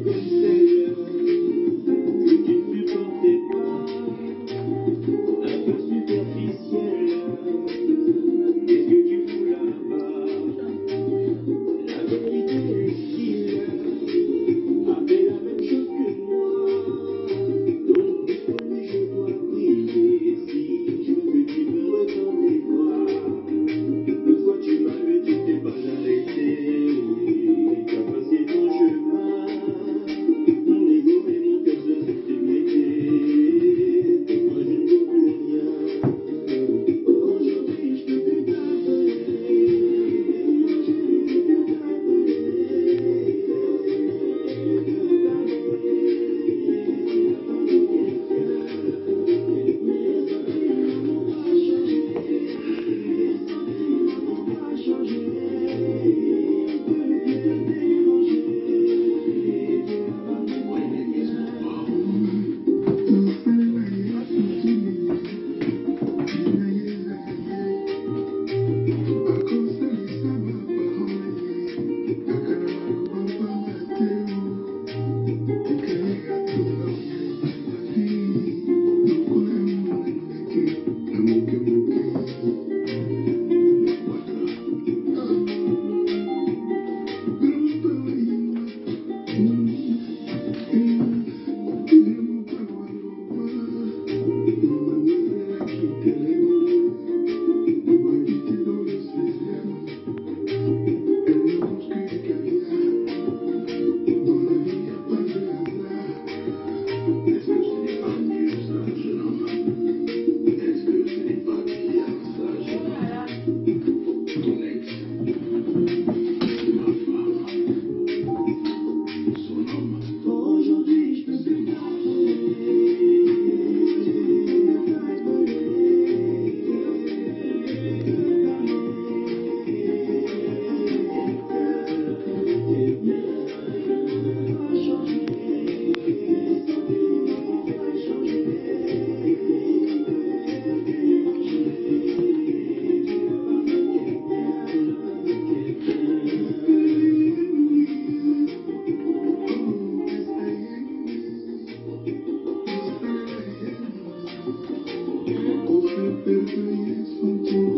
Amen. But there really